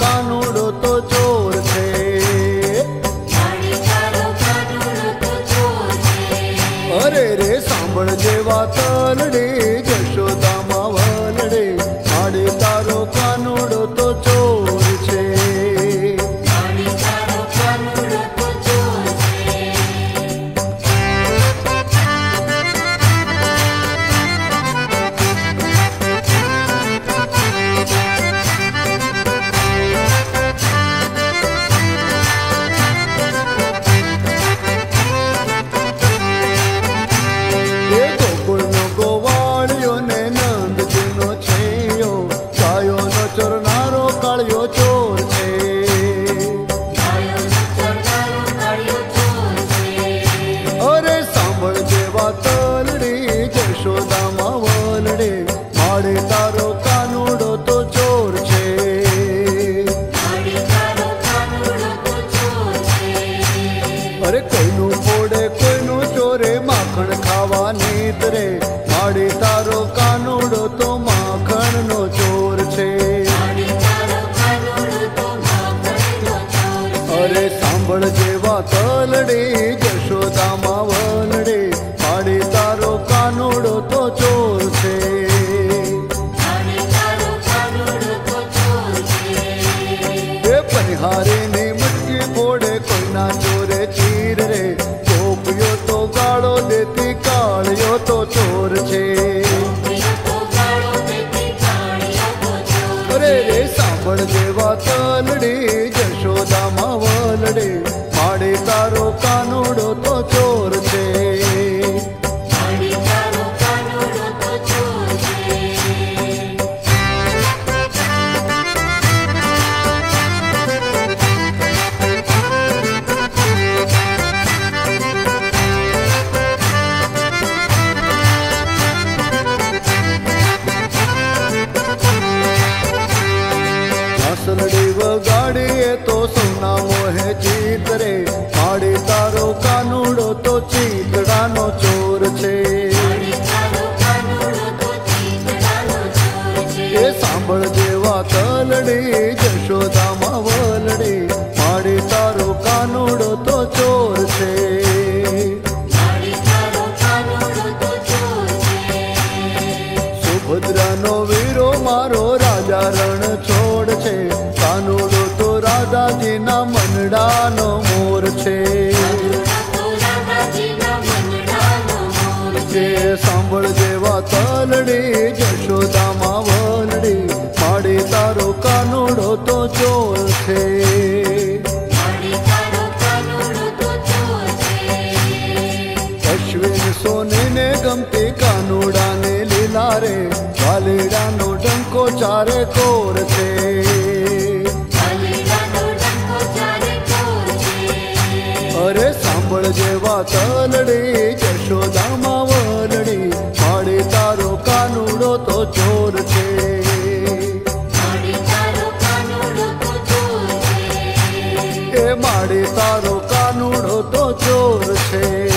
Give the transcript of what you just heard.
કાનુડો તો ચોર છે. અરે રે સાંભળજે વાત રે. જશોદામાં વલડે તારો કાનુડો તો ચોર છે. અરે કોઈનું પોડે કોઈનું ચોરે માખણ ખાવા નીતરે માડે તારો કાનુડો તો માખણનો ચોર છે. તારો કાનુડો તો માખણનો ચોર છે. અરે સાંભળ જેવા તલડે કોઈના ચોરે ચીર રે. ગોપીઓ તો ગાળો દેતી કાળિયો તો ચોર છે. અરે રે સાંભળ જેવા તલડી જશોદામાં વલડે. તો સોના મોહે ચીત રે. માડે તારો કાનુડો તો ચીતડાનો ચોર છે. એ સાંભળ જેવા તલડી જશોદામાં વલડી. માડી તારો કાનુડો તો ચોર છે. સુભદ્રાનો વીરો મારો રાજા રણ છોડ છે. કાનુડો રાધાજીના મનડાનો મોર છે. છે સાંભળ જેવા તલડી, જશોદામાં વલડી, માડી તારો કાનુડો તો ચોર છે. છે અશ્વિન સોનીને ગમતી કાનુડાને લીલા રે વાલીડાનો ડંકો ચારે કો અરે સાંભળ જેવા તલડી જશોદામાં વરડી. પાડે તારો કાનુડો તો ચોર છે. એ માડે તારો કાનુડો તો ચોર છે.